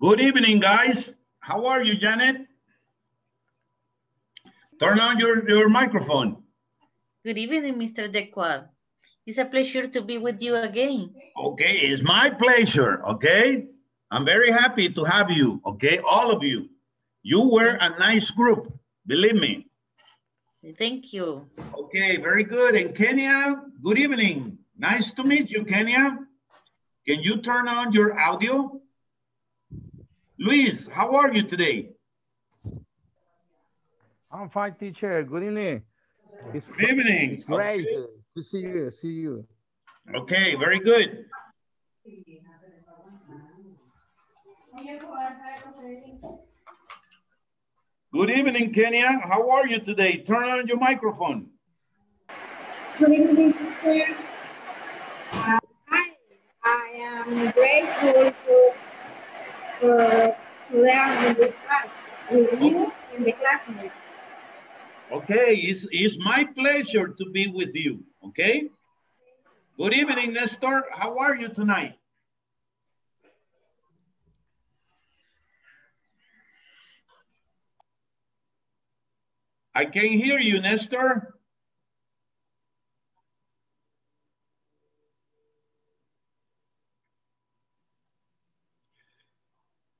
Good evening, guys. How are you, Janet? Turn on your, your microphone. Good evening, Mr. Dequad. It's a pleasure to be with you again. Okay, it's my pleasure, okay? I'm very happy to have you, okay? All of you. You were a nice group, believe me. Thank you. Okay, very good. And Kenya, good evening. Nice to meet you, Kenya. Can you turn on your audio? Luis, how are you today? I'm fine, teacher. Good evening. It's, good evening. It's great okay. to see you. See you. Okay, very good. Good evening, Kenya. How are you today? Turn on your microphone. Good evening, teacher. Uh, hi, I am grateful for, uh, learn in the class with you the. Okay, it's, it's my pleasure to be with you, okay? Good evening, Nestor. How are you tonight? I can't hear you, Nestor.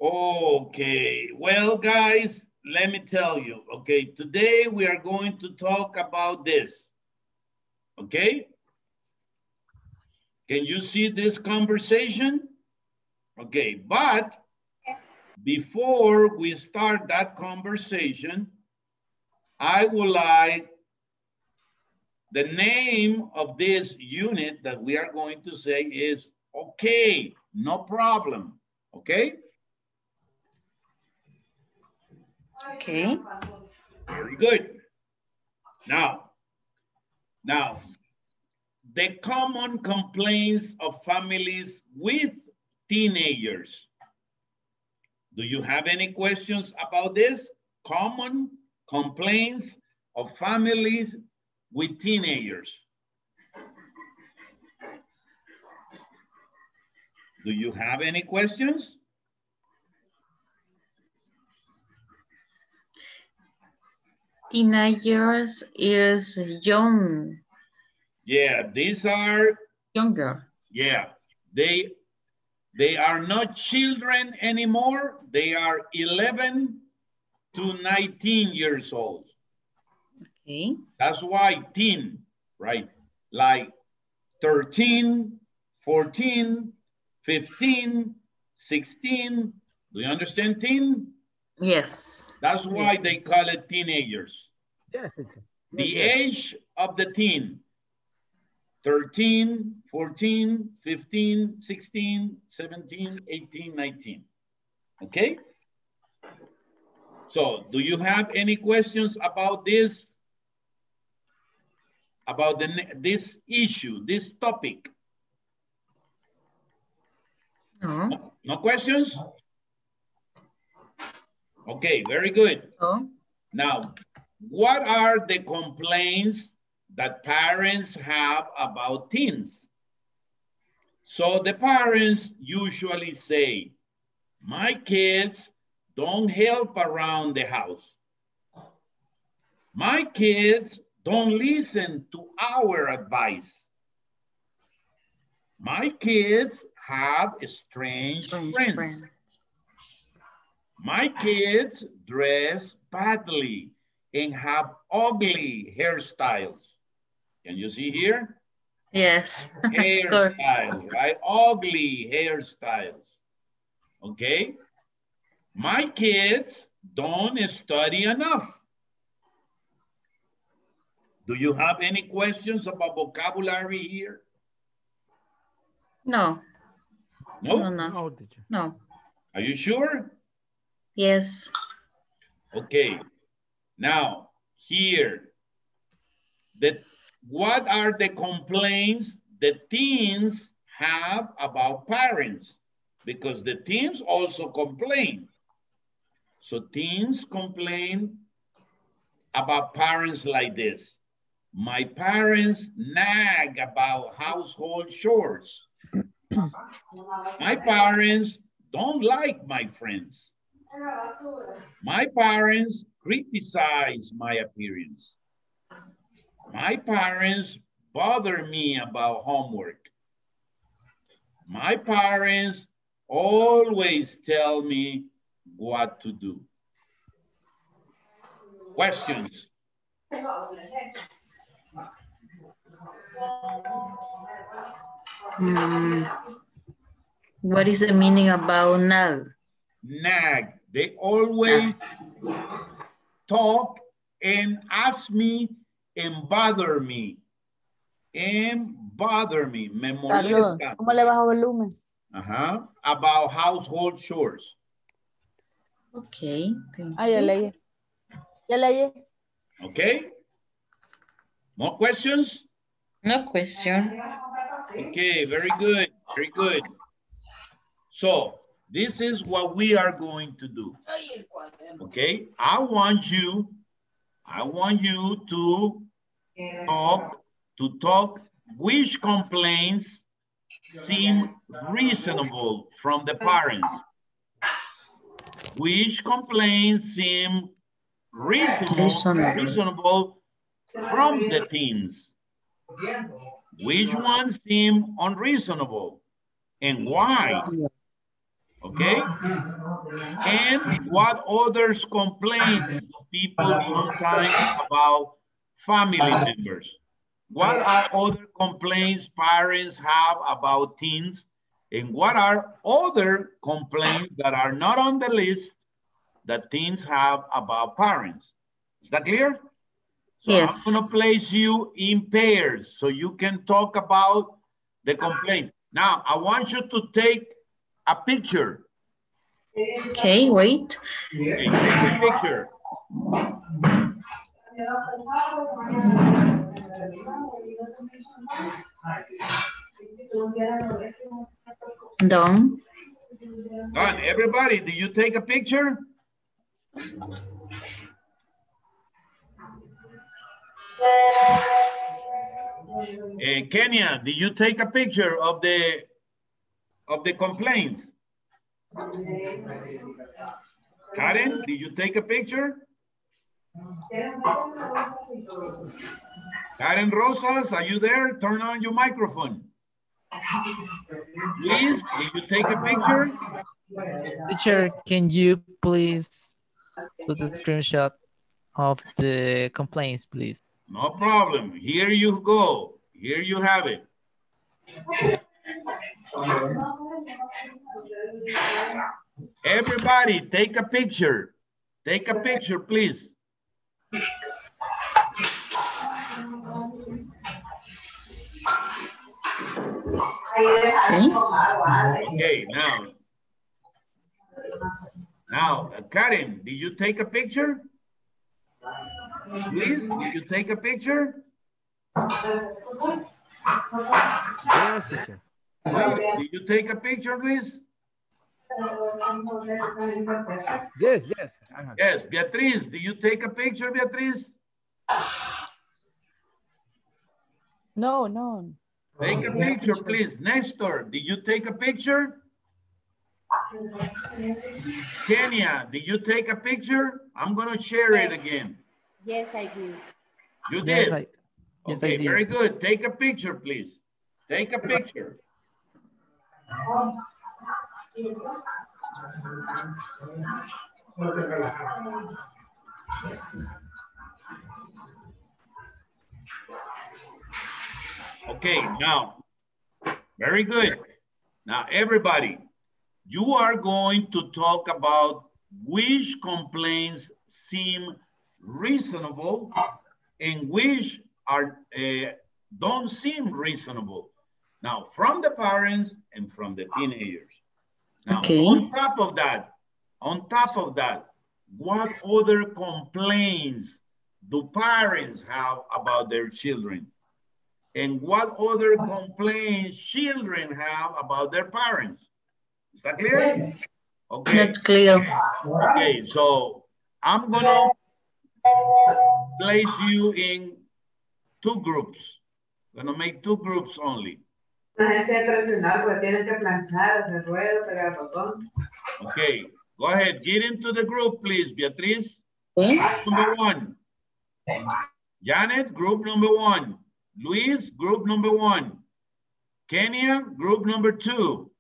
Okay, well, guys, let me tell you, okay, today we are going to talk about this, okay? Can you see this conversation? Okay, but before we start that conversation, I would like the name of this unit that we are going to say is okay, no problem, okay? Okay. Very good. Now, now, the common complaints of families with teenagers. Do you have any questions about this? Common complaints of families with teenagers. Do you have any questions? Teenagers is young. Yeah, these are younger. Yeah, they they are not children anymore. They are 11 to 19 years old. Okay. That's why teen, right? Like 13, 14, 15, 16. Do you understand teen? Yes. That's why yes. they call it teenagers. Yes. The yes. age of the teen, 13, 14, 15, 16, 17, 18, 19. Okay? So do you have any questions about this? About the, this issue, this topic? No. No, no questions? Okay, very good. Oh. Now, what are the complaints that parents have about teens? So the parents usually say, my kids don't help around the house. My kids don't listen to our advice. My kids have strange, strange friends. friends. My kids dress badly and have ugly hairstyles. Can you see here? Yes. Hairstyles, right? Ugly hairstyles. Okay. My kids don't study enough. Do you have any questions about vocabulary here? No. No? No, no. No. Are you sure? Yes. Okay. Now, here, the, what are the complaints the teens have about parents? Because the teens also complain. So teens complain about parents like this. My parents nag about household chores. My parents don't like my friends. My parents criticize my appearance. My parents bother me about homework. My parents always tell me what to do. Questions? Hmm. what is the meaning about nag? Nag. They always talk and ask me and bother me. And bother me. Me Carlos, molestan. ¿cómo le bajo volumen? Ajá. About household chores. Okay. thank Ah, ya you. leí. Ya leí. Okay? More questions? No question. Okay, very good, very good. So this is what we are going to do. Okay, I want you, I want you to talk, to talk which complaints seem reasonable from the parents. Which complaints seem reasonable, Reasonable. reasonable from the teens. Which ones seem unreasonable and why? Okay? And what others complain to people sometimes about family members? What are other complaints parents have about teens? And what are other complaints that are not on the list that teens have about parents? Is that clear? So Yes. I'm gonna place you in pairs so you can talk about the complaints. Now, I want you to take a picture. Okay, wait. Okay, take a picture. Done. Done. Everybody, did you take a picture? Eh, Kenya, did you take a picture of the of the complaints? Karen, did you take a picture? Karen Rosas, are you there? Turn on your microphone. Please, did you take a picture? Teacher, can you please put the screenshot of the complaints, please? No problem. Here you go. Here you have it. Everybody, take a picture. Take a picture, please. Okay. Now. Now, Karen, did you take a picture? Please, did you take a picture? Yes, teacher. Please, Did you take a picture, please? Yes, yes. Ajá. Yes, Beatriz, did you take a picture, Beatriz? No, no. Take a picture, please. Nestor, did you take a picture? Kenya, did you take a picture? I'm gonna share it again. Yes, I do. You Yes, did? I, yes, I Okay, did. very good. Take a picture, please. Take a picture. Okay, now, very good. Now, everybody, you are going to talk about which complaints seem reasonable and which are uh, don't seem reasonable. Now, from the parents and from the teenagers. Now, Okay. on top of that, on top of that, what other complaints do parents have about their children? And what other complaints children have about their parents? Is that clear? Okay. That's clear. Okay, so I'm gonna place you in two groups. I'm Gonna make two groups only. La gente de presionar, pues tienen que planchar, hacer ruedo, pegar botón. Okay, go ahead. Get into the group, please, Beatriz. ¿Sí? Number one. Janet, group number one. Luis, group number one. Kenya, group number two.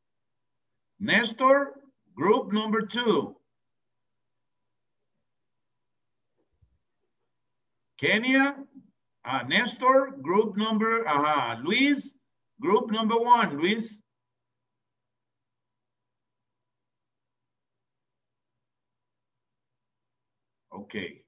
Nestor, group number two. Kenya, uh, Nestor, group number, uh, Luis, group number one, Luis. Okay.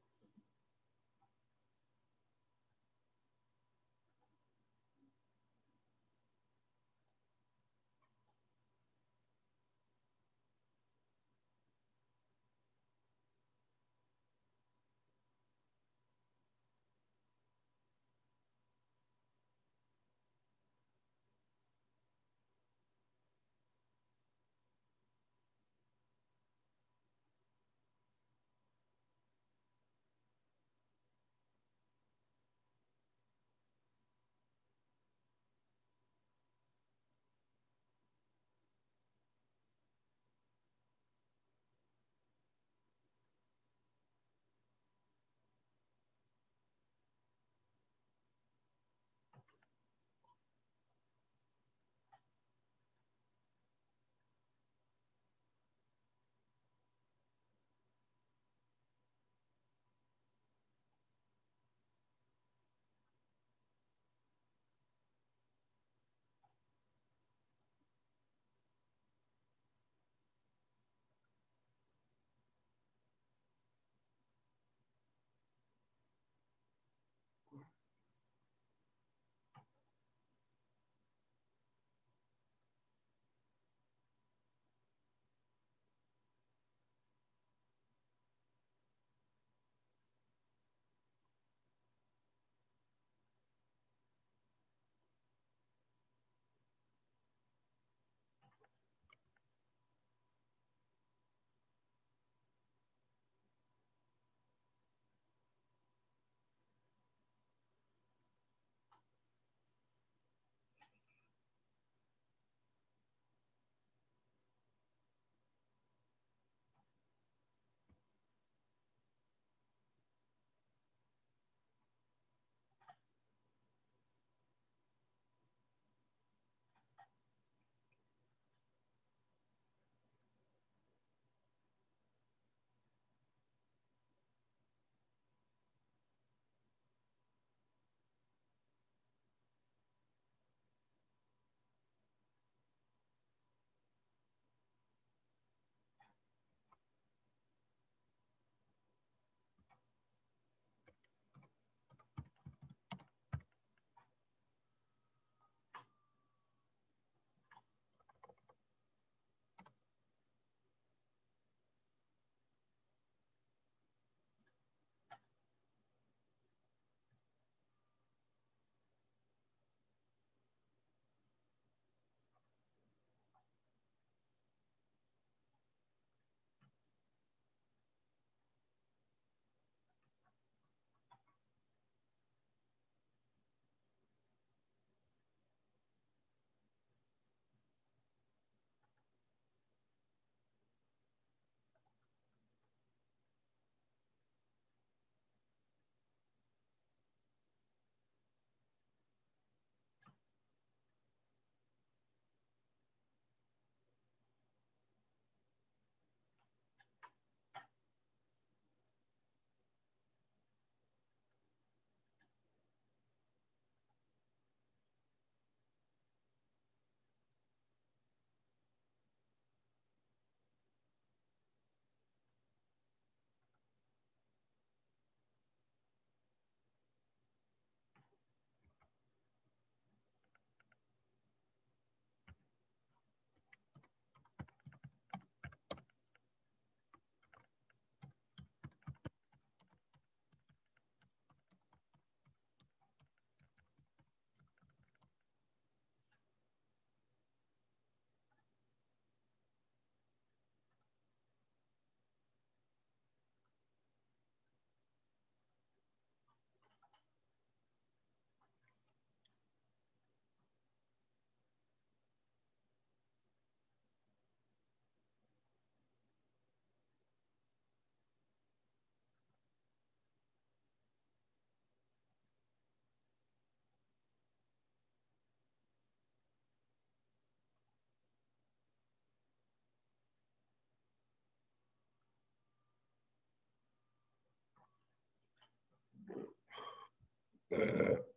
uh,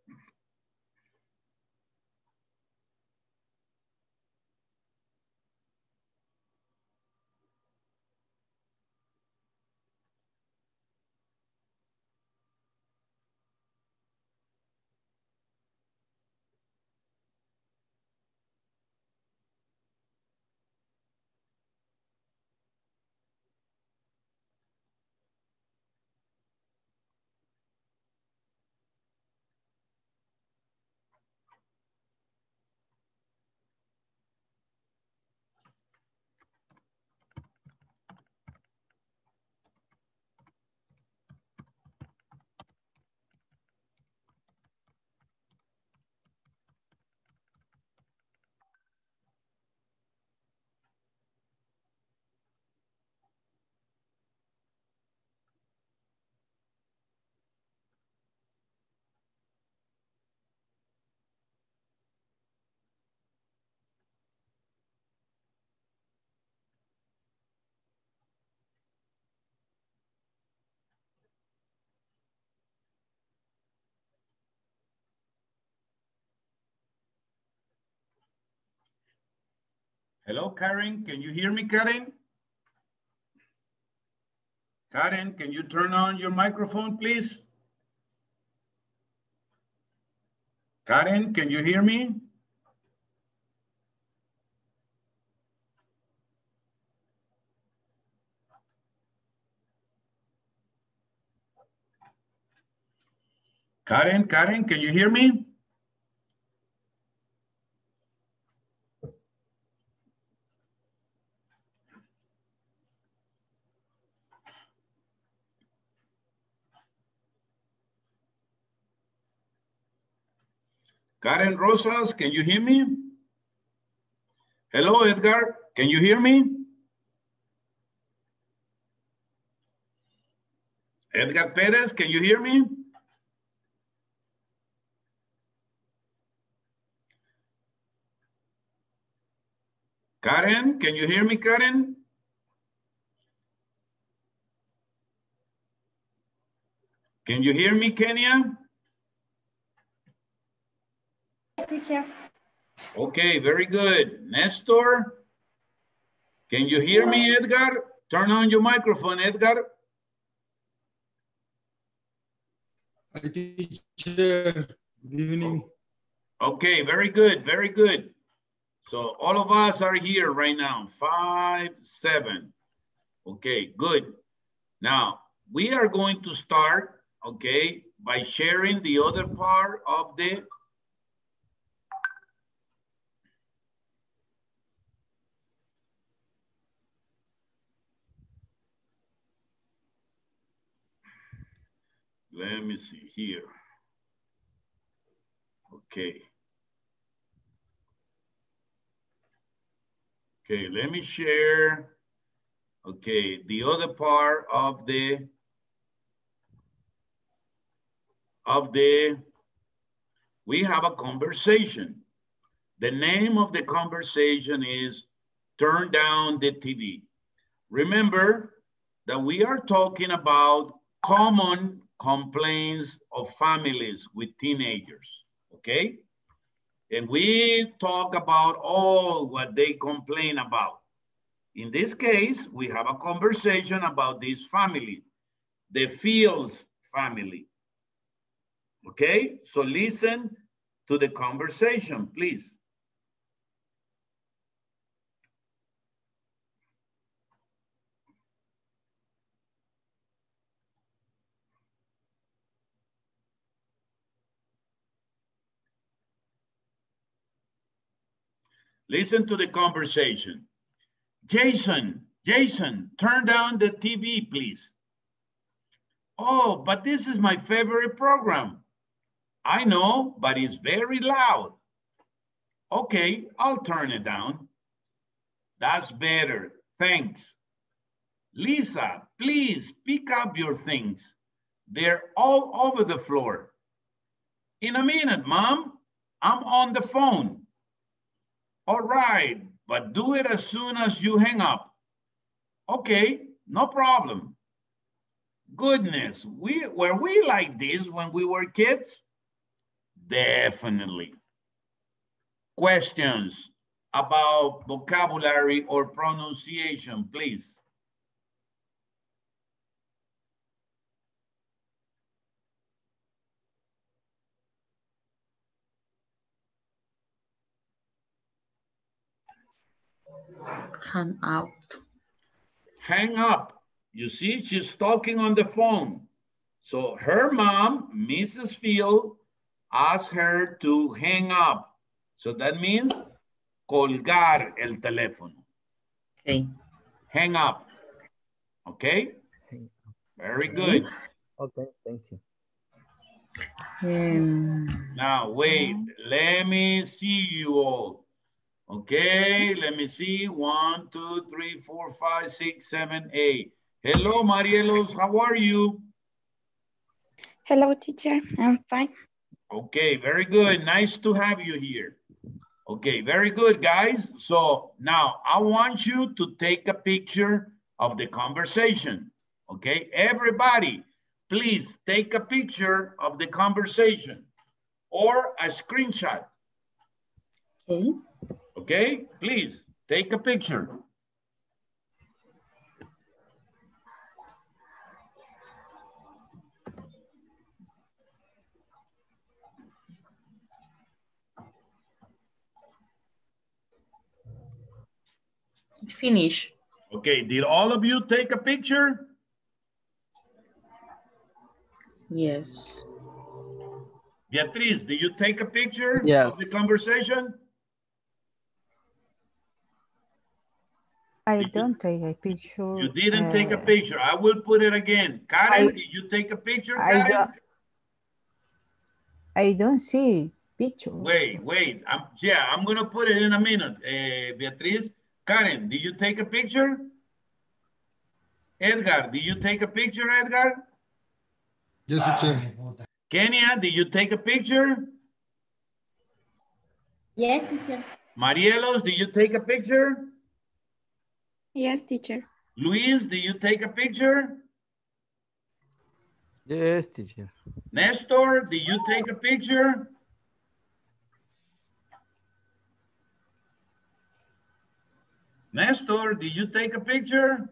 Hello, Karen. Can you hear me, Karen? Karen, can you turn on your microphone, please? Karen, can you hear me? Karen, Karen, can you hear me? Karen Rosas, can you hear me? Hello, Edgar, can you hear me? Edgar Perez, can you hear me? Karen, can you hear me, Karen? Can you hear me, Kenya? Teacher. Okay, very good. Nestor, can you hear me, Edgar? Turn on your microphone, Edgar. Hi, teacher. Good evening. Okay, very good, very good. So all of us are here right now, five, seven. Okay, good. Now, we are going to start, okay, by sharing the other part of the Let me see here. Okay. Okay, let me share. Okay, the other part of the of the we have a conversation. The name of the conversation is Turn Down the TV. Remember that we are talking about common complaints of families with teenagers, okay? And we talk about all what they complain about. In this case, we have a conversation about this family, the Fields family. Okay, so listen to the conversation, please. Listen to the conversation. Jason, Jason, turn down the TV, please. Oh, but this is my favorite program. I know, but it's very loud. Okay, I'll turn it down. That's better, thanks. Lisa, please pick up your things. They're all over the floor. In a minute, Mom. I'm on the phone. All right, but do it as soon as you hang up. Okay, no problem. Goodness, we were we like this when we were kids? Definitely. Questions about vocabulary or pronunciation, please. Hand out. hang up. You see, she's talking on the phone. So her mom, Mrs. Field, asked her to hang up. So that means colgar el teléfono. Okay. Hang up. Okay? Very good. Okay, thank you. Um, Now, wait, let me see you all. Okay, let me see. One, two, three, four, five, six, seven, eight. Hello, Marielos, how are you? Hello, teacher. I'm fine. Okay, very good. Nice to have you here. Okay, very good, guys. So now I want you to take a picture of the conversation. Okay, everybody, please take a picture of the conversation or a screenshot. okay. Okay, please take a picture. Finish. Okay, did all of you take a picture? Yes. Beatriz, did you take a picture of Yes. the conversation? I Did you- don't take a picture. You didn't take a uh, picture. I will put it again. Karen, I- did you take a picture, I Karen? don't- I don't see picture. Wait, wait. I'm, yeah, I'm gonna put it in a minute, uh, Beatriz. Karen, did you take a picture? Edgar, did you take a picture, Edgar? Yes, teacher. Kenya, did you take a picture? Yes, teacher. Marielos, did you take a picture? Yes, teacher. Luis, did you take a picture? Yes, teacher. Nestor, did you take a picture? Nestor, did you take a picture?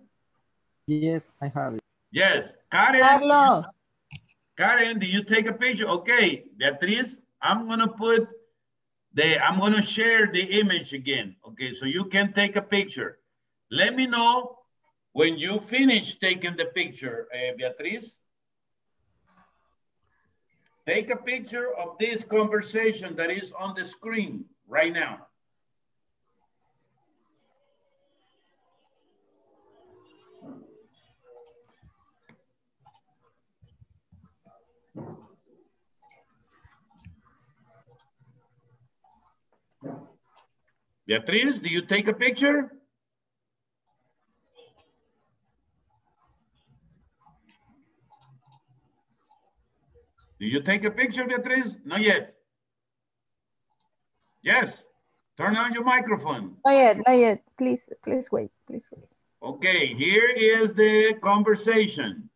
Yes, I have it. Yes. Karen, Carlos, Karen, did you take a picture? Okay, Beatriz, I'm gonna put the, I'm gonna share the image again. Okay, so you can take a picture. Let me know when you finish taking the picture, uh, Beatriz. Take a picture of this conversation that is on the screen right now. Beatriz, do you take a picture? Take a picture, Beatriz? Not yet. Yes. Turn on your microphone. not yet, not yet. Please, please wait, please wait. Okay, here is the conversation.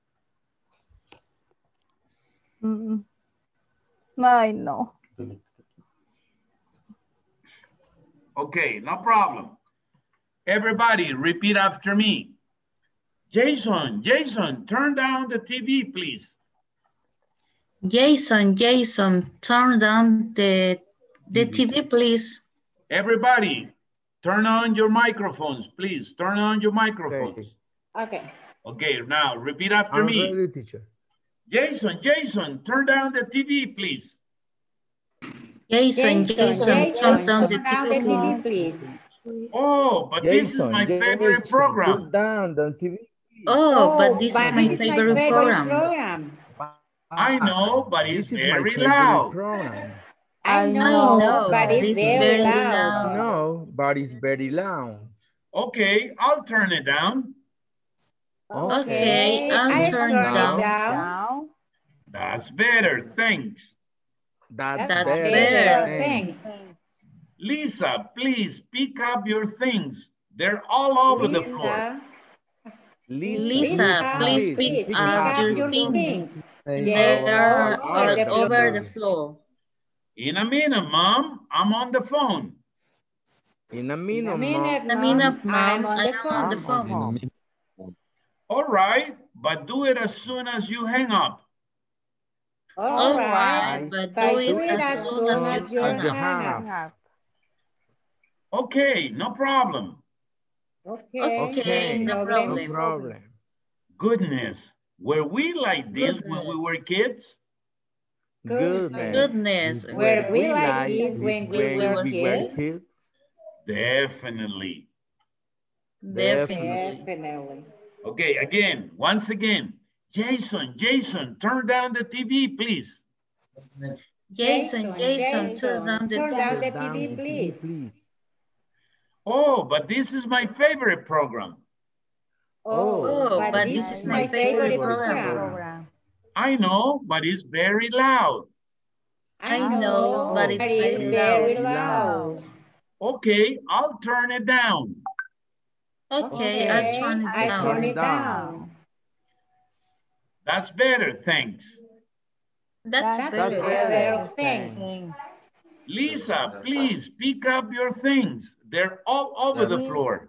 Mm. I know. Okay, no problem. Everybody repeat after me. Jason, Jason, turn down the TV, please. Jason, Jason, turn down the, the mm-hmm. TV, please. Everybody, turn on your microphones, please. Turn on your microphones. Okay. Okay, now repeat after I'm me. ready, teacher. Jason, Jason, turn down the TV, please. Jason, Jason, turn down the TV, please. please. Oh, but this is Jason, my favorite Jason, program. Turn down the TV. Oh, but oh, this is but my this favorite program. program. I ah, know, but it's This very loud. program. I I know, know, but it's it's very very loud. loud. No, but it's very loud. Okay, I'll turn it down. Okay, I'll I turn turn it down. down. That's better, thanks. That's, That's better. better. Thanks. Lisa, please pick up your things. They're all over the floor. Lisa, Lisa, please pick up your things. They They are are all the over the floor. floor. In a minute, mom. I'm on the phone. In a In minute, a mom. minute, I mean, mom. mom, I'm on the I'm the phone. phone. All right, but do it as soon as you hang up. All All right. right, but But do it as soon as you as you hang hang up. up. Okay, no problem. Okay. Okay, no No problem. problem. Goodness, were we like this when we were kids? Goodness. Goodness. Were we like this when we were kids? Definitely. Definitely. Definitely. Okay, again, once again. Jason, Jason, turn down the TV, please. Jason, Jason, turn down the turn down the TV. Down TV, please. please. Oh, but this is my favorite program. Oh, oh, oh but this this is my favorite program. Program. I know, but it's very loud. I know, but it's very very loud. loud. Okay, I'll turn it down. Okay, I'll turn it I turn down. it down. That's better, thanks. That's That's better. better. Thanks. Thanks. Lisa, please pick up your things. They're all over the floor.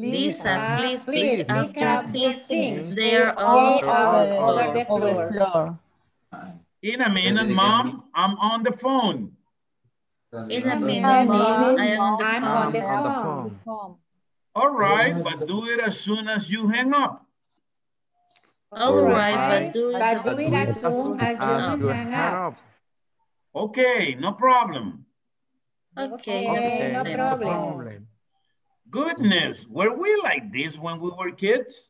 Lisa, uh, please please pick up pick your up your things. things. They are They all over over the the floor. Over floor. In a minute, mom, I'm on the phone. In a minute, mom, I am on the the phone. On the phone. phone. All right, but do it as soon as you hang up. All right, but do it But as do it as soon as you hang up. Okay, no problem. Okay, Okay, no no problem. Problem. Goodness, were we like this when we were kids?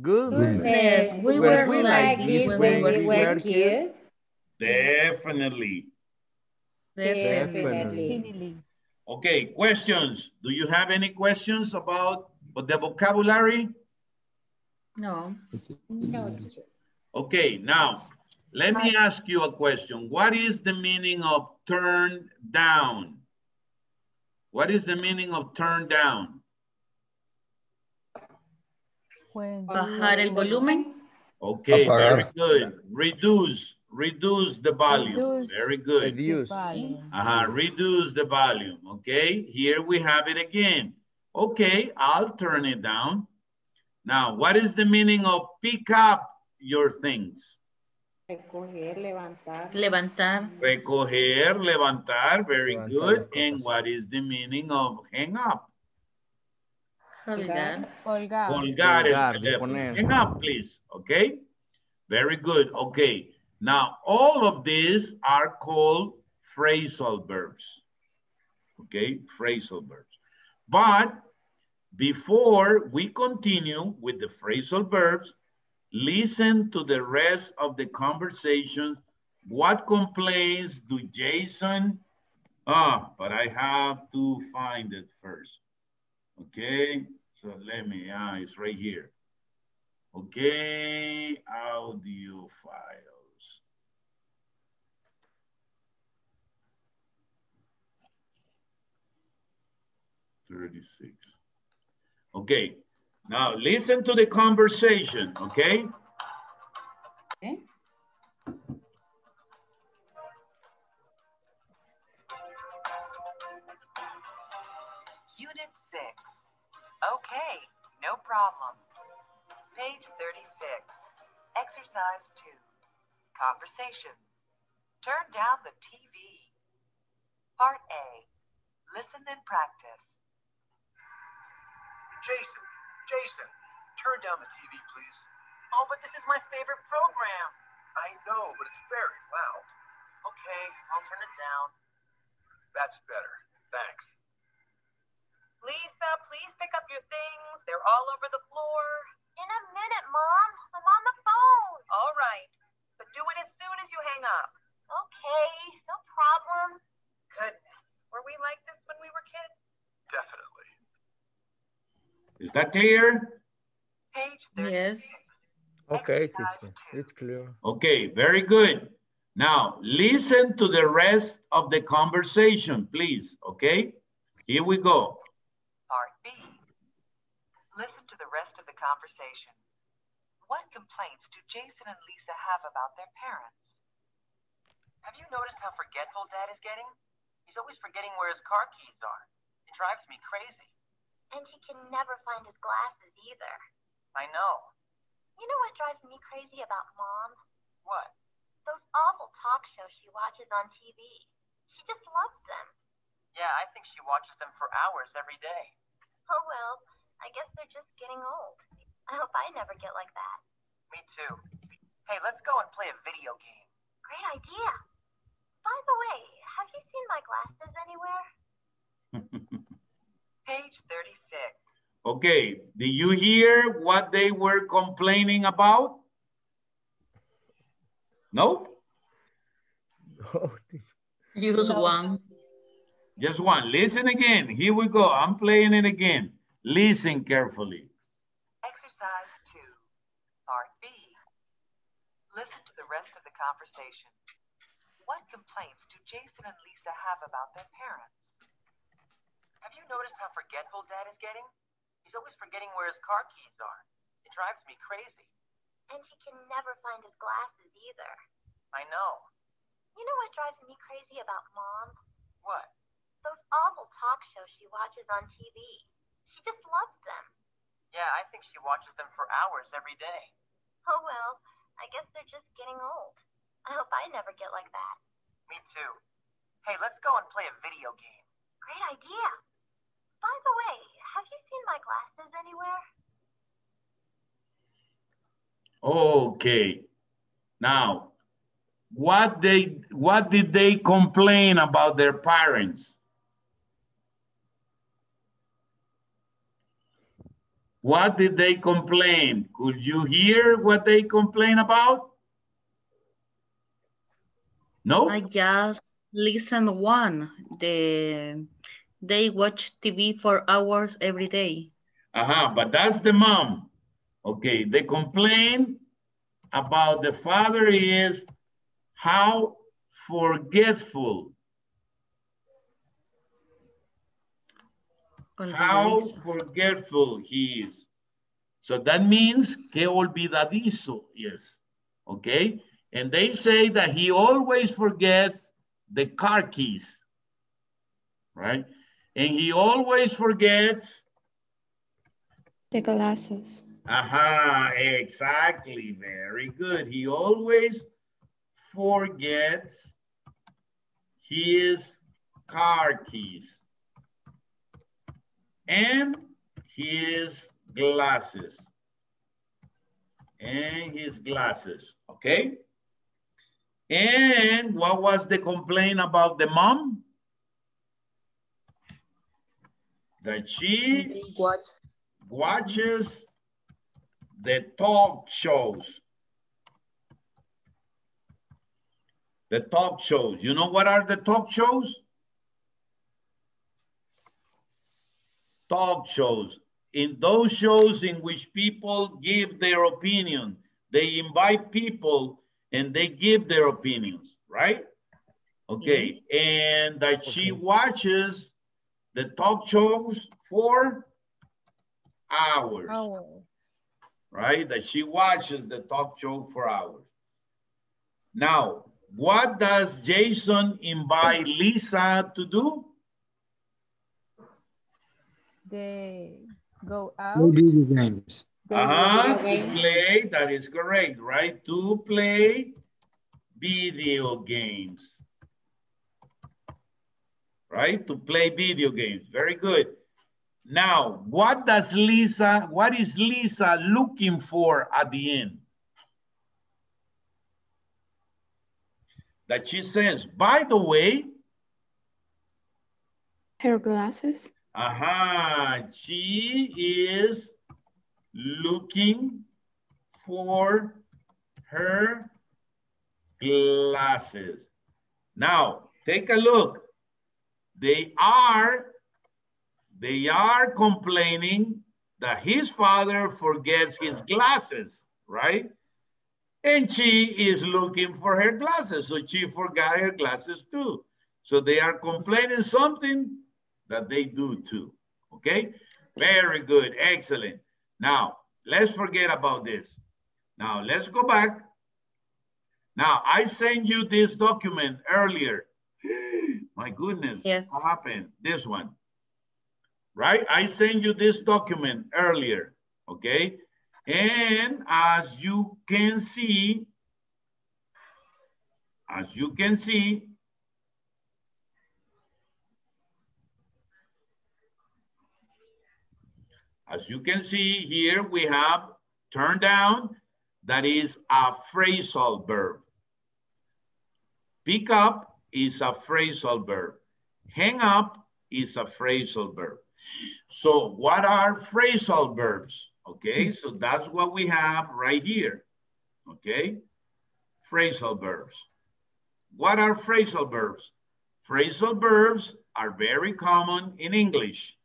Goodness. Yes, we Were were we like Like this this when we were kids? kids? Definitely. Definitely. Definitely. Okay, questions. Do you have any questions about the vocabulary? No. No, teacher. Okay, now, let me ask you a question. What is the meaning of turn down? What is the meaning of turn down? Bajar el volumen. Okay, very good. Reduce, reduce the volume. Reduce. Very good. Reduce. volume. Uh-huh, reduce the volume, okay? Here we have it again. Okay, I'll turn it down. Now, what is the meaning of pick up your things? Recoger, levantar. Levantar. Recoger, levantar, very Levantar good. las And what is the meaning of hang up? Colgar. Colgar. Colgar el Colgar, Hang up, please, okay? Very good, okay. Now, all of these are called phrasal verbs, okay? Phrasal verbs. But before we continue with the phrasal verbs, listen to the rest of the conversation. What complaints do Jason? Ah, but I have to find it first. Okay, so let me, ah, it's right here. Okay, audio files. Thirty-six. Okay, now listen to the conversation, okay? Okay. Unit 6. Okay, no problem. Page 36. Exercise 2. Conversation. Turn down the TV. Part A. Listen and practice. Jason, Jason, turn down the TV, please. Oh, but this is my favorite program. I know, but it's very loud. Okay, I'll turn it down. That's better. Thanks. Lisa, please pick up your things. They're all over the floor. In a minute, Mom. I'm on the phone. All right, but do it as soon as you hang up. Okay, no problem. Goodness, were we like this when we were kids? Definitely. Is that clear? Yes. Okay, teacher. It's clear. Okay, very good. Now, listen to the rest of the conversation, please, okay? Here we go. Part B. Listen to the rest of the conversation. What complaints do Jason and Lisa have about their parents? Have you noticed how forgetful Dad is getting? He's always forgetting where his car keys are. It drives me crazy. And he can never find his glasses either. I know. You know what drives me crazy about Mom? What? Those awful talk shows she watches on TV. She just loves them. Yeah, I think she watches them for hours every day. Oh well, I guess they're just getting old. I hope I never get like that. Me too. Hey, let's go and play a video game. Great idea. By the way, have you seen my glasses anywhere? Page 36. Okay, did you hear what they were complaining about? Nope. Use one. Just one. Listen again. Here we go. I'm playing it again. Listen carefully. Exercise 2, Part B. Listen to the rest of the conversation. What complaints do Jason and Lisa have about their parents? Have you noticed how forgetful Dad is getting? He's always forgetting where his car keys are. It drives me crazy. And he can never find his glasses either. I know. You know what drives me crazy about Mom? What? Those awful talk shows she watches on TV. She just loves them. Yeah, I think she watches them for hours every day. Oh well, I guess they're just getting old. I hope I never get like that. Me too. Hey, let's go and play a video game. Great idea. By the way, have you seen my glasses anywhere? Okay. Now, what they what did they complain about their parents? What did they complain? Could you hear what they complain about? No? I just listen one. The they watch TV for hours every day. Uh-huh, but that's the mom. Okay, they complain about the father is how forgetful. How forgetful he is. So that means que olvidadizo yes. Okay? And they say that he always forgets the car keys. Right? And he always forgets The glasses. Aha, exactly. Very good. He always forgets his car keys and his glasses. And his glasses, okay? And what was the complaint about the mom? That she watch. watches the talk shows. The talk shows. You know what are the talk shows? Talk shows. In those shows in which people give their opinion, they invite people and they give their opinions, right? Okay, mm-hmm. and that she watches the talk shows for hours right? That she watches the talk show for hours. Now, what does Jason invite Lisa to do? They go Play out. video games. They go ah, to away. play, that is correct, right? To play video games. Right? To play video games. Very good. Now, what does Lisa, what is Lisa looking for at the end? That she says, by the way, Her glasses. aha, she is looking for her glasses. Now, take a look. They are they are complaining that his father forgets his glasses, right? And she is looking for her glasses, so she forgot her glasses too. So they are complaining something that they do too, okay? Very good, excellent. Now, let's forget about this. Now, let's go back Now, I sent you this document earlier. My goodness. Yes. What happened? This one. Right? I sent you this document earlier. Okay. And as you can see, as you can see, as you can see here, we have turn down, that is a phrasal verb. Pick up is a phrasal verb. Hang up is a phrasal verb. So what are phrasal verbs? Okay, hmm. so that's what we have right here. Okay, phrasal verbs. What are phrasal verbs? Phrasal verbs are very common in English,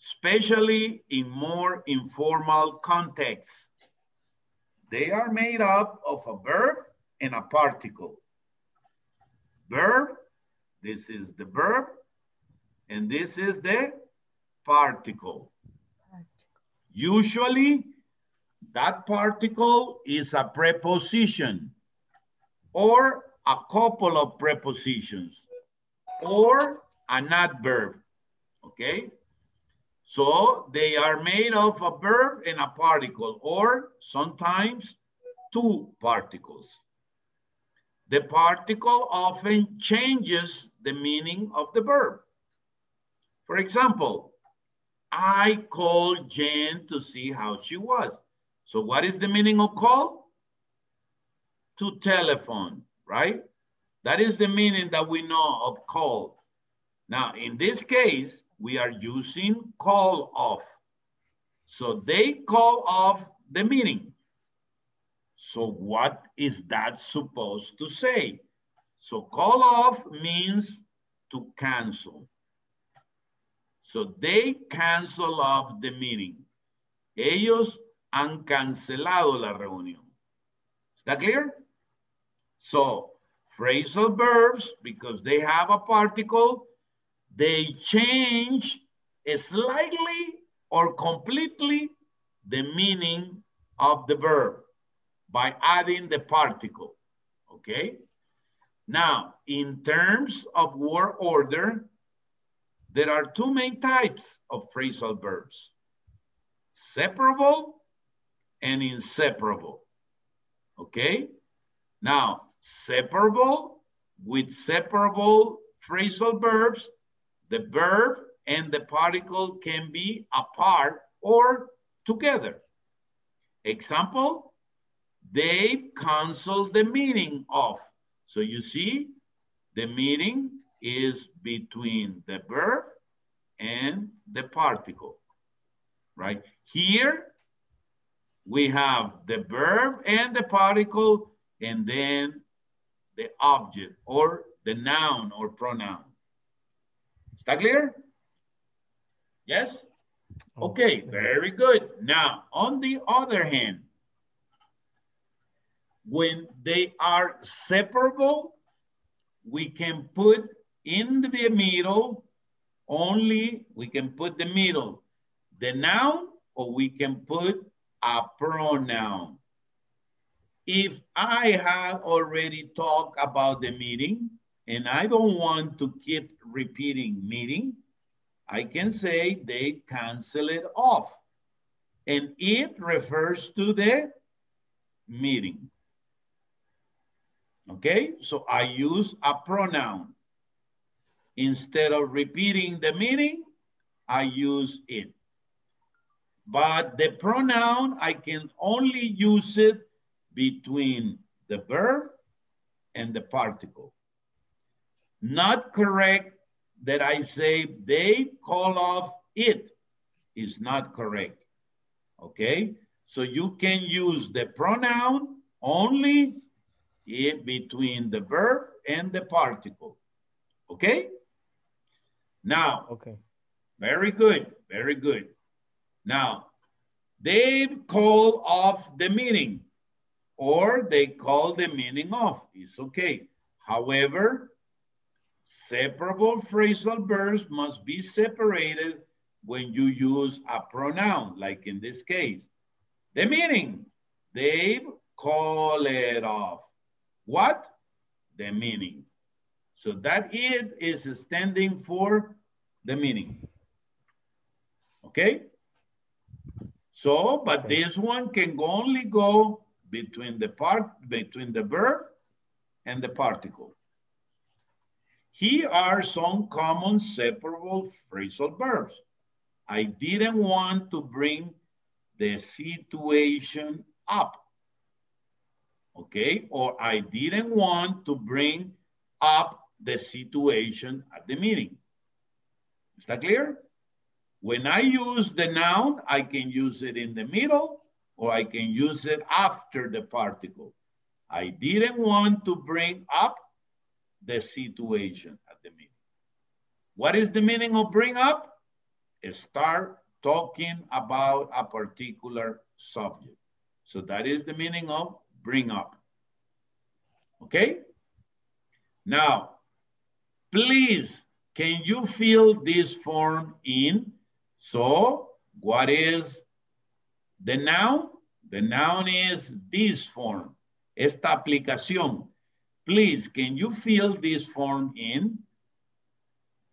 especially in more informal contexts. They are made up of a verb and a particle. Verb, this is the verb, and this is the particle. Usually, that particle is a preposition or a couple of prepositions or an adverb, okay? So they are made of a verb and a particle or sometimes two particles. The particle often changes the meaning of the verb. For example, I called Jen to see how she was. So what is the meaning of call? To telephone, right? That is the meaning that we know of call. Now, in this case, we are using call off. So they call off the meeting. So what is that supposed to say? So call off means to cancel. So they cancel off the meeting. Ellos han cancelado la reunión. ¿Está clear? So phrasal verbs, because they have a particle, they change slightly or completely the meaning of the verb by adding the particle, okay? Now, in terms of word order, there are two main types of phrasal verbs, separable and inseparable, okay? Now, separable with separable phrasal verbs, the verb and the particle can be apart or together. Example, they canceled the meaning of. So you see, the meaning is between the verb and the particle, right? Here, we have the verb and the particle, and then the object or the noun or pronoun. Is that clear? Yes? Oh. Okay, very good. Now, on the other hand, when they are separable, we can put in the middle only, we can put the middle, the noun, or we can put a pronoun. If I have already talked about the meeting and I don't want to keep repeating meeting, I can say they cancel it off. And it refers to the meeting. Okay, so I use a pronoun. Instead of repeating the meaning, I use it. But the pronoun, I can only use it between the verb and the particle. Not correct that I say they call off it is not correct. Okay, so you can use the pronoun only between the verb and the particle. Okay? Now, okay. Very good, very good. Now, they call off the meeting or they call the meaning off. It's okay. However, separable phrasal verbs must be separated when you use a pronoun, like in this case. The meaning, they call it off. What? The meaning. So that it is standing for the meaning. Okay? So, but this one can only go between the part, between the verb and the particle. Here are some common separable phrasal verbs. I didn't want to bring the situation up. Okay, or I didn't want to bring up the situation at the meeting. Is that clear? When I use the noun, I can use it in the middle or I can use it after the particle. I didn't want to bring up the situation at the meeting. What is the meaning of bring up? Start talking about a particular subject. So that is the meaning of bring up. Okay? Now, please, can you fill this form in? So, what is the noun? The noun is this form, esta aplicación. Please, can you fill this form in?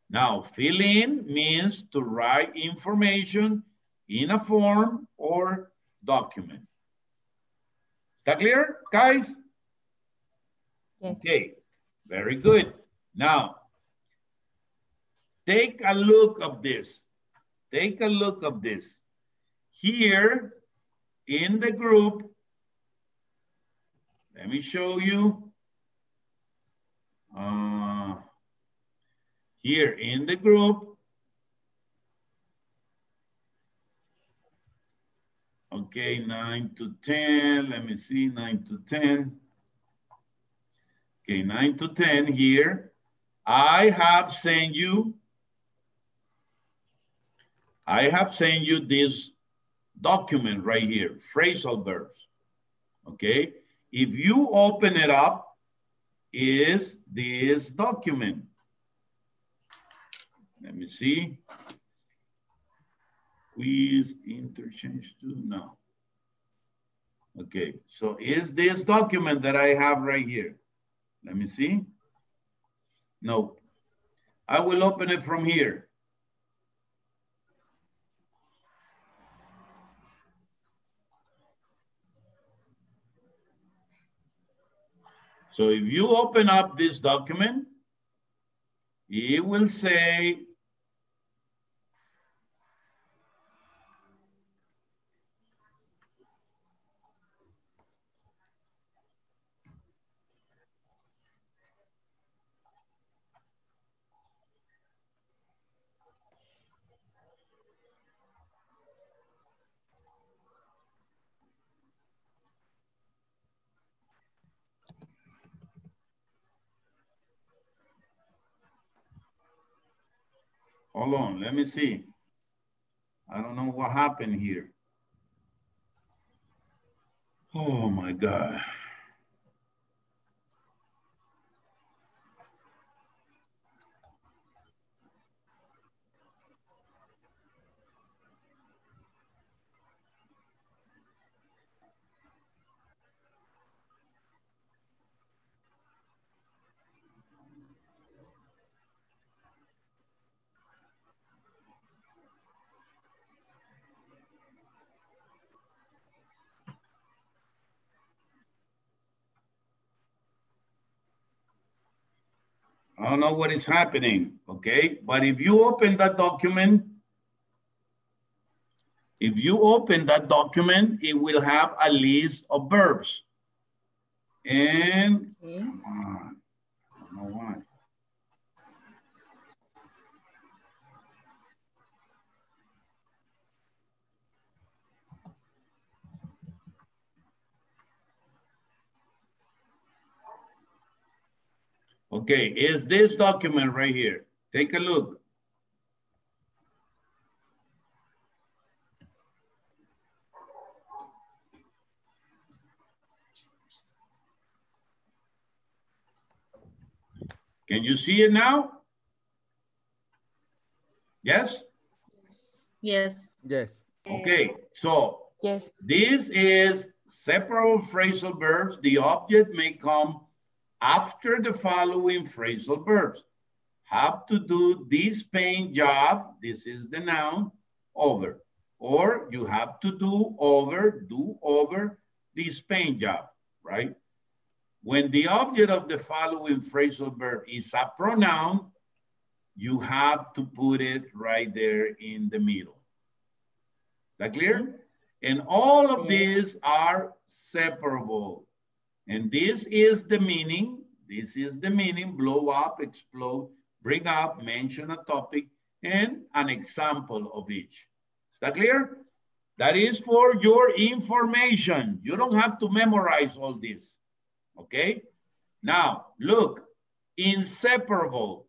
Now, fill in means to write information in a form or document. Is that clear, guys? Yes. Okay, very good. Now, take a look of this. Take a look of this. Here in the group, let me show you. Uh, here in the group. Okay, nine to 10, let me see, nine to 10. Okay, nine to 10 here. I have sent you, I have sent you this document right here, phrasal verbs. Okay, if you open it up, is this document. Let me see. Please interchange to no. Okay, so is this document that I have right here? Let me see. No. I will open it from here. So if you open up this document, it will say Hold on, let me see. I don't know what happened here. Oh my God. I don't know what is happening, okay? But if you open that document, if you open that document, it will have a list of verbs. And, come on, I don't know why. Okay, is this document right here. Take a look. Can you see it now? Yes? Yes. Yes. Okay, so Yes. this is separable phrasal verbs. The object may come after the following phrasal verbs. Have to do this paying job, this is the noun, over. Or you have to do over, do over this paying job, right? When the object of the following phrasal verb is a pronoun, you have to put it right there in the middle. Is that clear? Mm-hmm. And all of these are separable. And this is the meaning, this is the meaning, blow up, explode, bring up, mention a topic, and an example of each. Is that clear? That is for your information. You don't have to memorize all this, okay? Now, look, inseparable.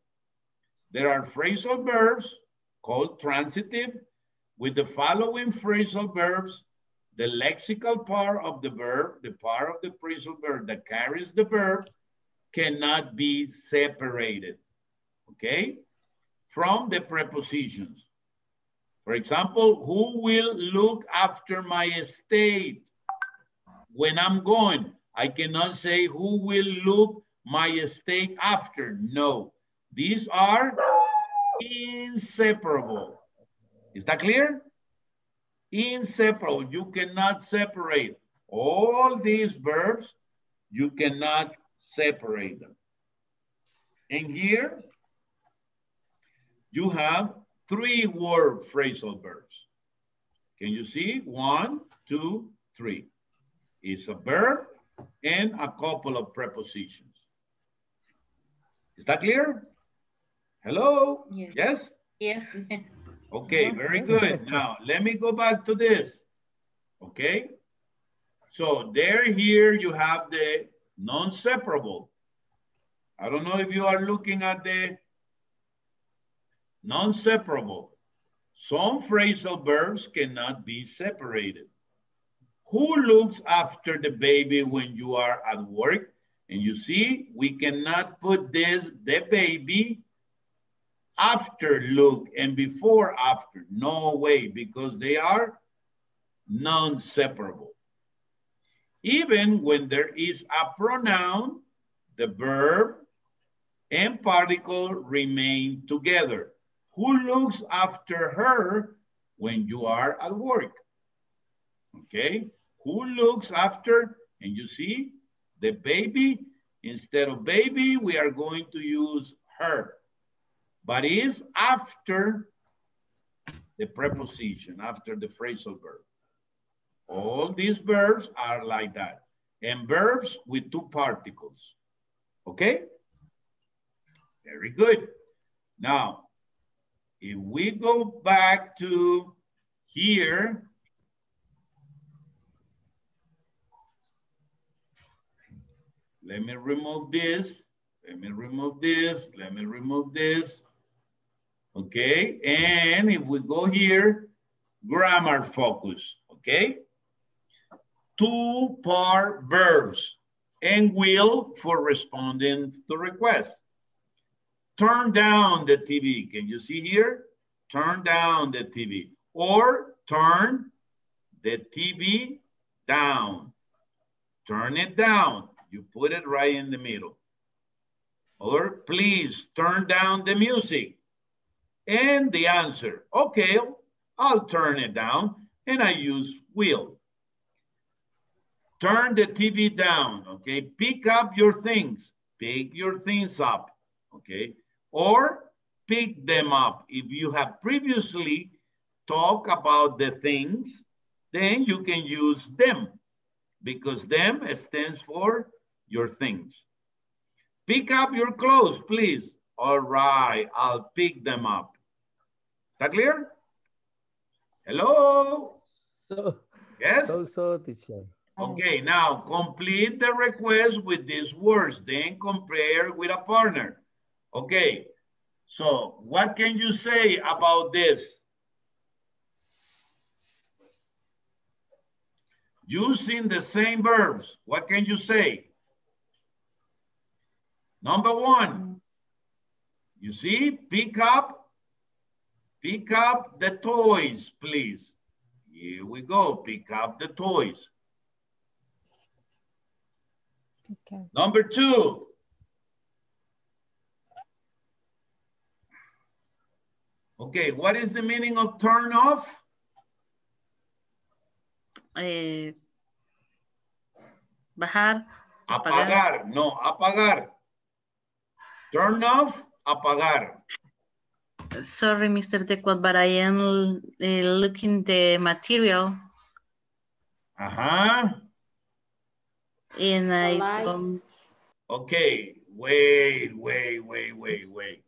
There are phrasal verbs called transitive with the following phrasal verbs, the lexical part of the verb, the part of the phrasal verb that carries the verb, cannot be separated, okay, from the prepositions. For example, who will look after my estate when I'm gone? I cannot say who will look my estate after. No, these are inseparable. Is that clear? Inseparable. You cannot separate all these verbs. You cannot separate them. And here you have three word phrasal verbs. Can you see? One, two, three. It's a verb and a couple of prepositions. Is that clear? Hello? Yes. Yes? Yes. Okay, very good. Now, let me go back to this. Okay? So there, here, you have the non-separable. I don't know if you are looking at the non-separable. Some phrasal verbs cannot be separated. Who looks after the baby when you are at work? And you see, we cannot put this, the baby, after look and before after. No way, because they are non-separable. Even when there is a pronoun, the verb and particle remain together. Who looks after her when you are at work? Okay, who looks after, and you see, the baby, instead of baby, we are going to use her. But is after the preposition, after the phrasal verb. All these verbs are like that. And verbs with two particles. Okay? Very good. Now, if we go back to here, let me remove this. Let me remove this. Let me remove this. Okay, and if we go here, grammar focus, okay? Two part verbs and will for responding to requests. Turn down the TV. Can you see here? Turn down the TV. Or turn the TV down. Turn it down. You put it right in the middle. Or please turn down the music. And the answer, okay, I'll turn it down. And I use will. Turn the TV down, okay? Pick up your things. Pick your things up, okay? Or pick them up. If you have previously talked about the things, then you can use them because them stands for your things. Pick up your clothes, please. All right, I'll pick them up. Is that clear? Hello? So, Yes? so, so, teacher. Okay, now complete the request with these words, then compare with a partner. Okay, so what can you say about this? Using the same verbs, what can you say? Number one, you see, pick up, Pick up the toys, please. Here we go. Pick up the toys. Okay. Number two. Okay, what is the meaning of turn off? Eh, bajar. Apagar. apagar. No, apagar. Turn off, apagar. Sorry, Mr. Tequat, but I am uh, looking the material Ajá. and I lights. don't, Okay, wait, wait, wait, wait, wait.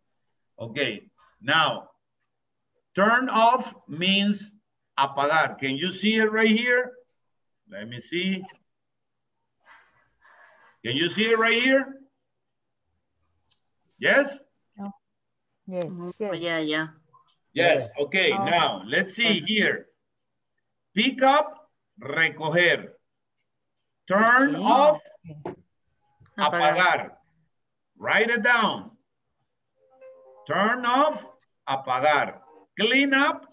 Okay, now, turn off means apagar. Can you see it right here? Let me see. Can you see it right here? Yes? Yes, oh, yes. yeah, yeah. Yes, okay, Oh. now, let's see Yes. here. Pick up, recoger. Turn Okay. off, Apagar. apagar. Write it down. Turn off, apagar. Clean up,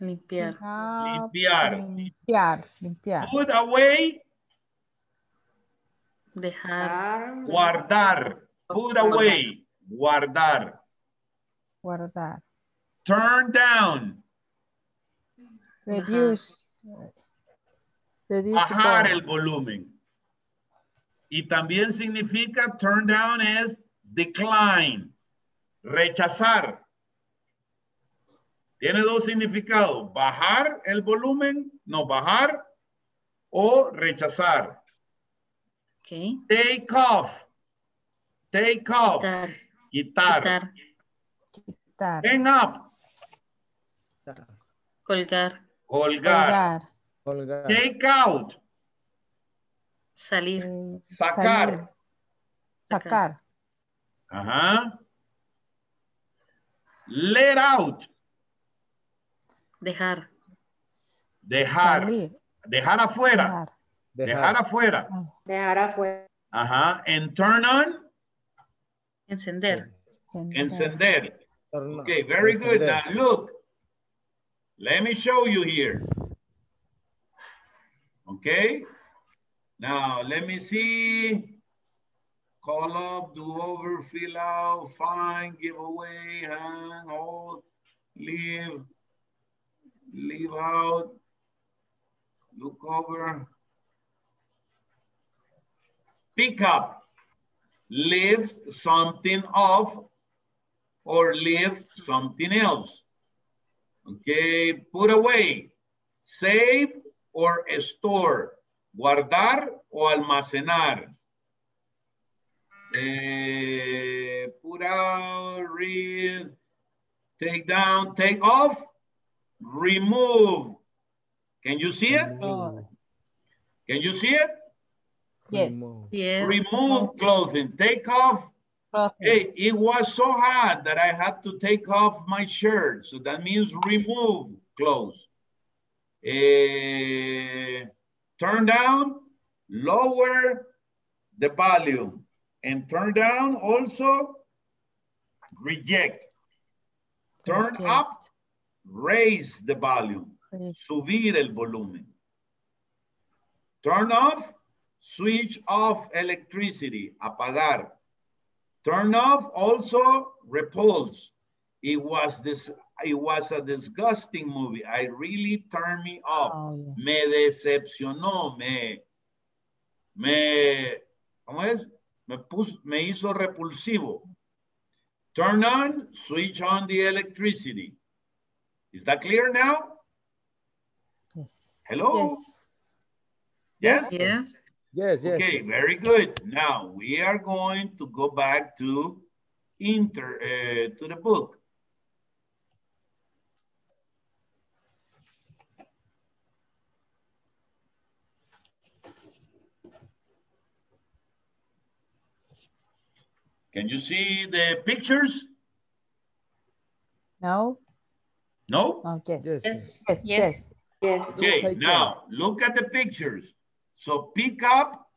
Limpiar. Limpiar. Limpiar, limpiar. Put away, Dejar. guardar. Put away, guardar. Guardar. Turn down, Reduce. Reduce bajar el volume. volumen. Y también significa turn down es decline, rechazar. Tiene dos significados, bajar el volumen, no bajar o rechazar. Okay. Take off, take off, Quitar. Quitar. Quitar. Quitar. Hang up, Colgar. colgar. Take out, Salir. eh, sacar. salir, Sacar. Ajá. Let out, Dejar. dejar, Salir. dejar afuera, Dejar. dejar afuera. Dejar afuera. Ajá. And turn on, Encender. Encender. encender. Okay, very good. Now look, let me show you here. Okay. Now let me see. Call up, do over, fill out, find, give away, hang, hold, leave, leave out, look over. Pick up, lift something off or leave something else. Okay, put away, save or store, guardar o almacenar. Eh, put out, read, take down, take off, remove. Can you see it? Can you see it? Yes. Remove. Yeah. Remove clothing, take off Clothing. Hey, it was so hot that I had to take off my shirt. So that means remove clothes. Eh, turn down, lower the volume. And turn down also, reject. Turn Reject. up, raise the volume. Raise. Subir el volumen. Turn off, switch off electricity, apagar. Turn off also repulse. It was this it was a disgusting movie. I really turned me off. Oh, yeah. Me decepcionó, me me ¿cómo es? Me puso, me hizo repulsivo. Turn on, switch on the electricity. Is that clear now? Yes. Hello? Yes. Yes? Yes. Yes, yes. Okay, very good. Now we are going to go back to inter uh, to the book. Can you see the pictures? No? No? Oh, yes. Yes. Yes. Yes. Yes. Yes. Okay, Yes, I now look at the pictures. So pick up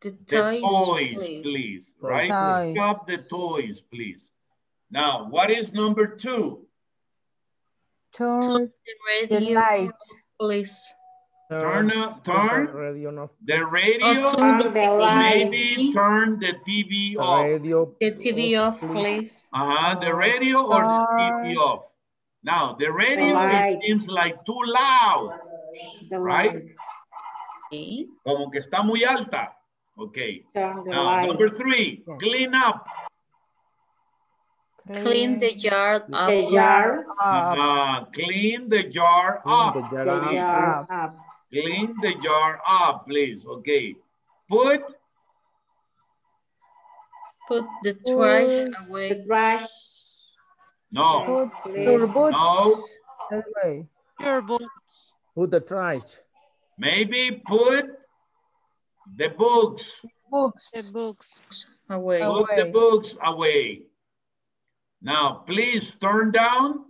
The the toys. toys, please. please, right? Toys. Pick up the toys, please. Now, what is number two? Turn The the radio, light. please. Turn up, turn radio off. the radio, Oh, turn the or TV. maybe turn the TV The off. radio. The TV off, please. Uh-huh, the radio or the TV off. Now, the radio, it seems like too loud, The right? lights. Okay. Como que está muy alta. Okay. Now, number three, clean up. Clean the yard up. The yard. Uh, clean the jar up. The jar The yard please. up. Clean the jar up, please. Okay. Put Put the trash The away. trash. no, Put your boots no. away. Your boots. Put the trash. Maybe put the books. Books The books. Away. Put the books away. Now, please turn down,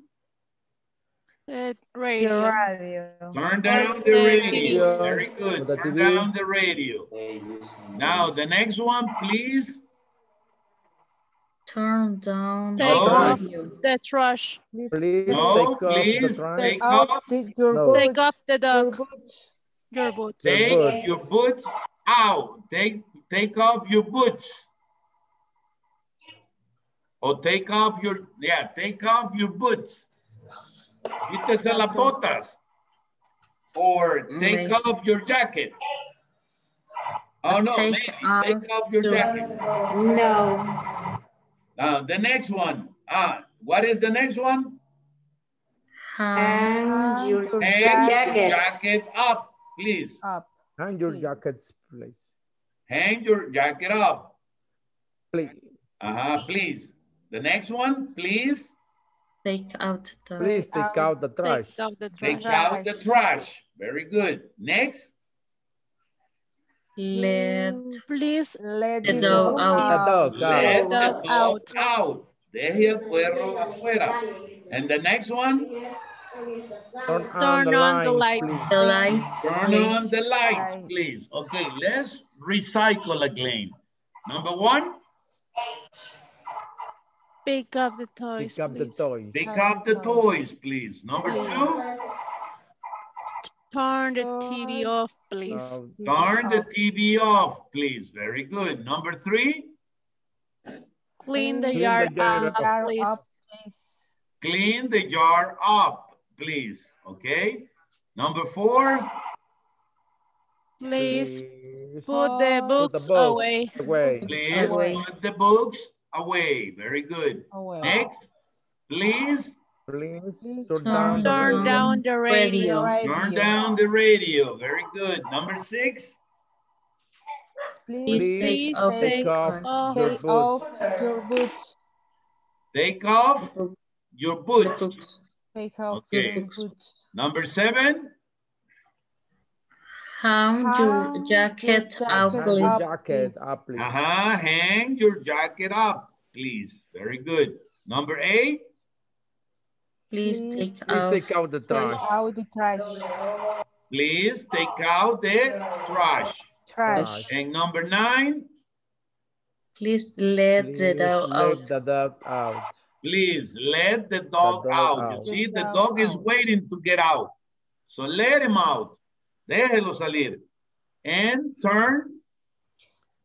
The the radio. radio. turn down the the radio. TV. Very good. Turn down the radio. Now, the next one, please. Turn down Take No. off the trash. Please No, take off the trash. take Take off, off the, your No. boots. Take off the Your dog. Boots. Your boots. Your take boots. your boots out. Take, take off your boots. Or take off your, yeah, take off your boots. Quítese las botas. Or take Maybe. off your jacket. Oh, no, Take maybe off take off your your- jacket. No. Now, the next one. Ah, what is the next one? Hang And your your jacket. jacket up, please. Up. Hang your Please. jackets, please. Hang your jacket up. Please. Uh-huh, please. The next one, please. Take out the. Please take out the trash. Take out the Take trash. out the trash. Very good. Next. Let Please Let the the dog dog out. The dog Let out. the Dog dog out. Deje el perro afuera. And the next one, Turn on Turn the on the light, light. please. the lights, turn on the Light. please. Okay, let's recycle again. Number one, pick up the toys. Pick up the please. toy. pick up the toys, please. Number two, Turn the TV off, please. Turn the TV off, please. Very good. Number three, Clean the Clean the yard yard up, please. up, please. clean the yard up, please. Okay. Number four, Please please put the Put the books books away. away. please Away. put the books away. Very good. Away. Next, please Please Please turn turn down the Turn down down the radio. radio. turn down the radio. Very good. Number six, Please, Please Please take off take off off your take boots. off your boots. take off your boots. Books. Take Okay. your. Number seven, Hang Hang your your jacket jacket out, up, please. jacket please. up, please. uh-huh, hang your jacket up, please. Very good. Number eight, Please Please- take Please out. take out the trash. Take trash. out the trash. please take out the trash. Trash. And number nine, Please let the Please dog let the dog out. Please let the dog dog out. out. You see, the Dog dog is waiting to get out. So let him out. Déjelo salir. And turn,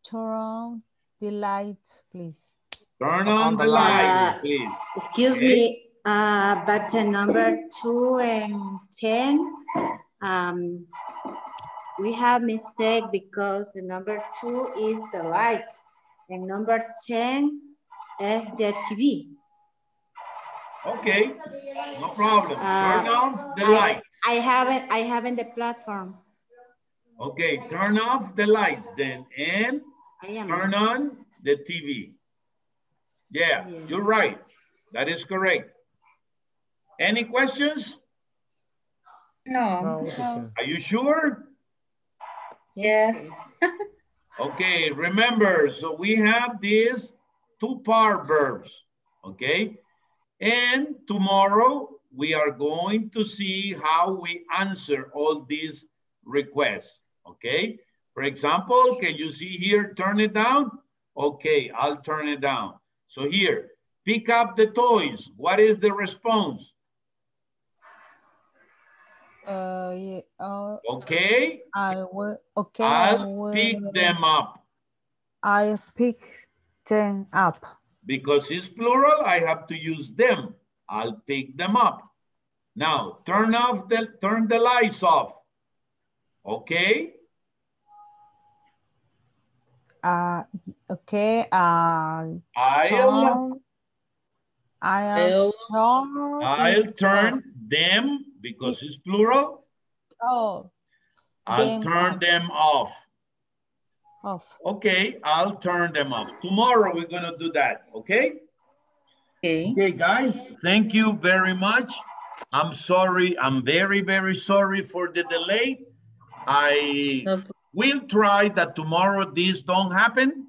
Turn on the light, please. turn on the Uh, light, please. Excuse Okay. me, uh, button number two and 10. Um, we have mistake because the number two is the light and number 10 is the TV. Okay, no problem. Turn Uh, off the I- light. I haven't, I haven't the platform. Okay, turn off the lights then and turn on the TV. Yeah, Yeah. you're right. That is correct. Any questions? No. No. Are you sure? Yes. Okay, remember, so we have these two part verbs, okay? And tomorrow we are going to see how we answer all these requests, okay? For example, can you see here, turn it down? Okay, I'll turn it down. So here, pick up the toys. What is the response? Uh, yeah, uh, Okay? I will, okay, I I'll will, pick them up. I pick them up. Because it's plural, I have to use them. I'll pick them up. Now, turn off the, turn the lights off. Okay? Uh, okay, uh, I'll, turn, I'll turn, I'll turn them, because it's plural, Oh. I'll Them turn them off. Off. Okay, I'll turn them off. Tomorrow we're gonna do that, okay? Okay. Okay, guys, thank you very much. I'm sorry, I'm very, very sorry for the delay. I No will try that tomorrow this don't happen.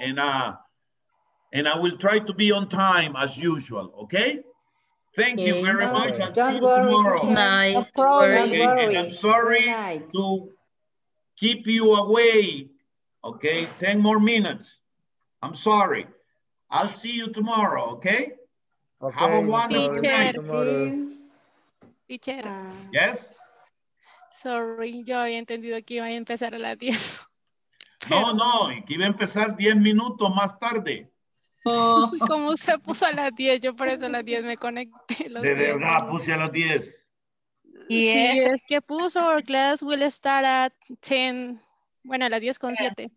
And uh, and I will try to be on time as usual, okay? Thank you very Don't- much. I'll see don't you worry, tomorrow. teacher. Night. No problem. Don't Okay, worry. and I'm sorry to keep you away, okay? 10 more minutes. I'm sorry. I'll see you tomorrow, okay? Okay, Have a no wonderful. Teacher. night. Tomorrow. Teacher, Ah, Yes? sorry, yo había entendido que iba a empezar a las 10. No, no, que iba a empezar 10 minutos más tarde. Oh, Como se puso a las 10, yo por eso a las 10 me conecté. De siento. verdad, puse a las 10. Sí, es que puso our class will start at 10, bueno, a las 10 con 7.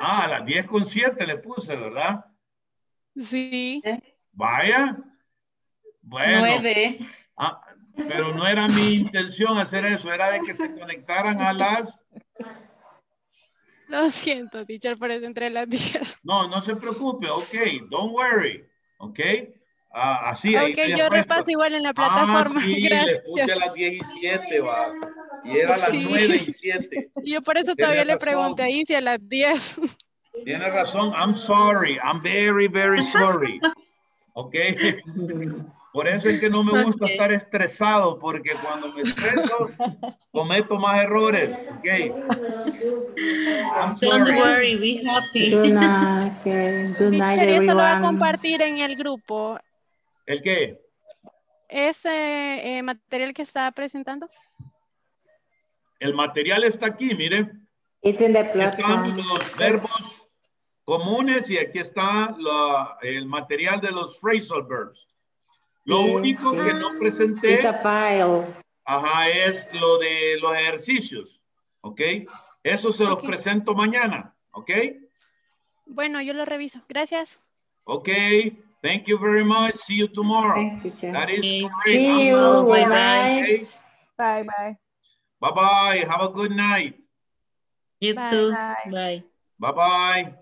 Ah, a las 10 con 7 le puse, ¿verdad? Sí. Vaya. Bueno. nueve. Ah, pero no era mi intención hacer eso, era de que se conectaran a las... Lo siento, teacher, por eso entre las 10. No, no se preocupe, ok, don't worry, ok. Ah, así ahí ok, le yo he puesto. repaso igual en la plataforma. Ah, sí, le Gracias. puse a las 10 y 7, va. Y era a las Sí. 9 y 7. Y yo por eso todavía le razón. pregunté ahí si a las 10. Tiene razón, I'm sorry, I'm very, very sorry. Ok. Por eso es que no me gusta Ok. estar estresado, porque cuando me estreso, cometo más errores. Ok. I'm Don't sorry. worry, be happy. Good night. okay. Good night, y esto lo voy a everyone. compartir en el grupo. ¿El qué? Este eh, material que está presentando. El material está aquí, mire. It's in the Aquí están los verbos comunes y aquí está la- el material de los phrasal verbs. Lo Sí, único sí. que no presenté ajá, es lo de los ejercicios. ¿Ok? Eso se los Ok. presento mañana. ¿Ok? Bueno, yo lo reviso. Gracias. Ok. Thank you very much. See you tomorrow. Thank you, sir. That is Okay. correct. See you. Good Bye-bye. night. Bye bye. Bye bye. Have a good night. You Bye, too. bye. Bye. Bye bye.